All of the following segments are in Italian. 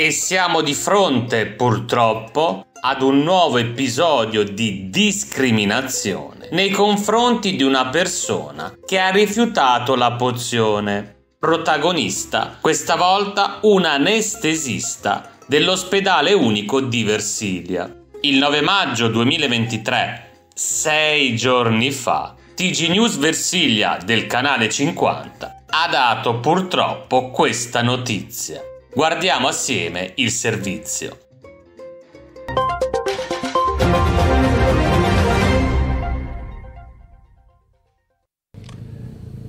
E siamo di fronte, purtroppo, ad un nuovo episodio di discriminazione nei confronti di una persona che ha rifiutato la pozione. Protagonista, questa volta un anestesista dell'ospedale unico di Versilia. Il 9 maggio 2023, sei giorni fa, TG News Versilia del canale 50 ha dato purtroppo questa notizia. Guardiamo assieme il servizio.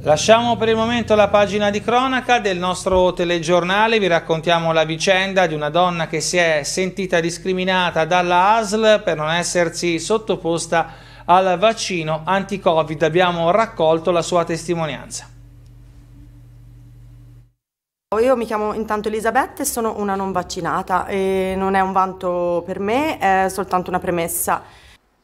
Lasciamo per il momento la pagina di cronaca del nostro telegiornale, vi raccontiamo la vicenda di una donna che si è sentita discriminata dalla ASL per non essersi sottoposta al vaccino anti-Covid. Abbiamo raccolto la sua testimonianza. Io mi chiamo intanto Elisabetta e sono una non vaccinata e non è un vanto per me, è soltanto una premessa.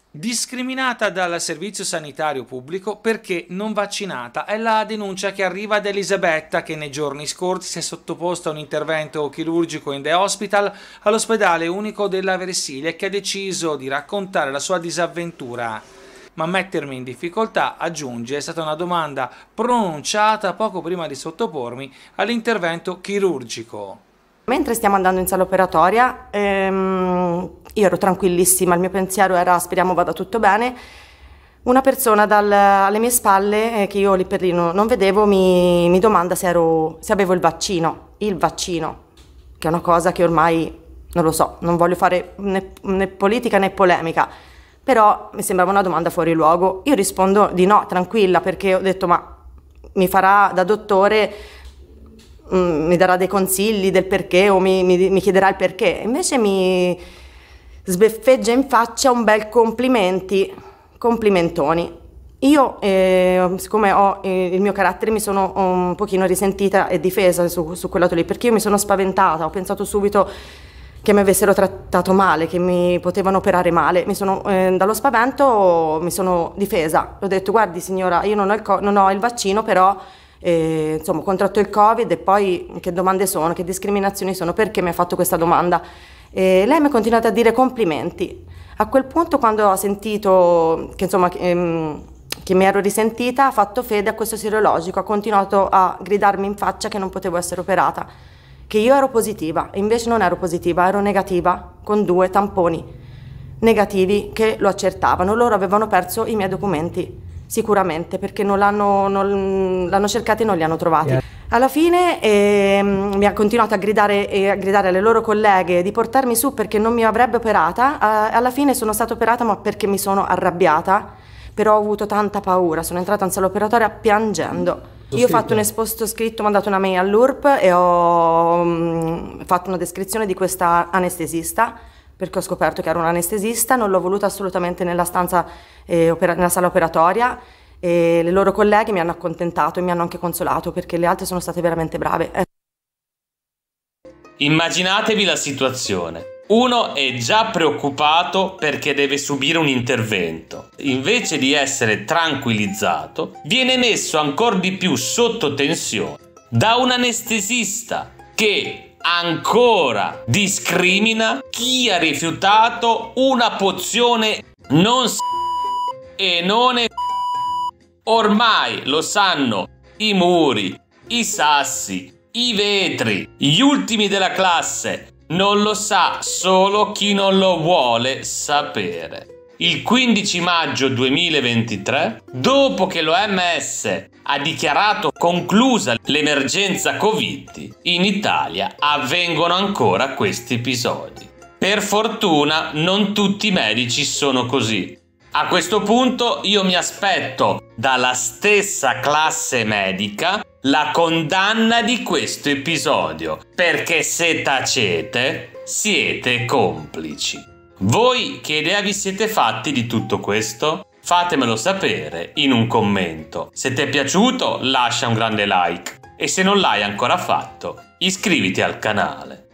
Discriminata dal servizio sanitario pubblico perché non vaccinata è la denuncia che arriva da Elisabetta che nei giorni scorsi si è sottoposta a un intervento chirurgico in The Hospital all'ospedale unico della Versilia che ha deciso di raccontare la sua disavventura ma mettermi in difficoltà, aggiunge, è stata una domanda pronunciata poco prima di sottopormi all'intervento chirurgico. Mentre stiamo andando in sala operatoria, ehm, io ero tranquillissima, il mio pensiero era speriamo vada tutto bene. Una persona dal, alle mie spalle, eh, che io lì per lì non, non vedevo, mi, mi domanda se, ero, se avevo il vaccino. Il vaccino, che è una cosa che ormai non lo so, non voglio fare né, né politica né polemica però mi sembrava una domanda fuori luogo. Io rispondo di no, tranquilla, perché ho detto ma mi farà da dottore, mh, mm, mi darà dei consigli del perché o mi, mi, mi chiederà il perché. Invece mi sbeffeggia in faccia un bel complimenti, complimentoni. Io, eh, siccome ho eh, il mio carattere, mi sono un pochino risentita e difesa su, su quel lato lì, perché io mi sono spaventata, ho pensato subito che mi avessero trattato male, che mi potevano operare male. Sono, eh, dallo spavento mi sono difesa. Ho detto, guardi signora, io non ho il, non ho il vaccino, però eh, insomma, ho contratto il Covid e poi che domande sono, che discriminazioni sono, perché mi ha fatto questa domanda? E lei mi ha continuato a dire complimenti. A quel punto quando ho sentito che, insomma, ehm, che mi ero risentita, ha fatto fede a questo sierologico, ha continuato a gridarmi in faccia che non potevo essere operata che io ero positiva e invece non ero positiva, ero negativa con due tamponi negativi che lo accertavano. Loro avevano perso i miei documenti, sicuramente, perché non l'hanno, non, l'hanno cercati e non li hanno trovati. Yeah. Alla fine eh, mi ha continuato a gridare, eh, a gridare, alle loro colleghe di portarmi su perché non mi avrebbe operata. Eh, alla fine sono stata operata ma perché mi sono arrabbiata, però ho avuto tanta paura, sono entrata in sala operatoria piangendo. Io ho fatto un esposto scritto, ho mandato una mail all'URP e ho um, fatto una descrizione di questa anestesista perché ho scoperto che era un anestesista, non l'ho voluta assolutamente nella stanza, eh, nella sala operatoria e le loro colleghe mi hanno accontentato e mi hanno anche consolato perché le altre sono state veramente brave. Eh. Immaginatevi la situazione. Uno è già preoccupato perché deve subire un intervento. Invece di essere tranquillizzato, viene messo ancora di più sotto tensione da un anestesista che ancora discrimina chi ha rifiutato una pozione non s- e non è ormai lo sanno i muri, i sassi, i vetri, gli ultimi della classe non lo sa solo chi non lo vuole sapere. Il 15 maggio 2023, dopo che l'OMS ha dichiarato conclusa l'emergenza Covid, in Italia avvengono ancora questi episodi. Per fortuna non tutti i medici sono così. A questo punto io mi aspetto dalla stessa classe medica la condanna di questo episodio, perché se tacete siete complici. Voi che idea vi siete fatti di tutto questo? Fatemelo sapere in un commento. Se ti è piaciuto lascia un grande like e se non l'hai ancora fatto iscriviti al canale.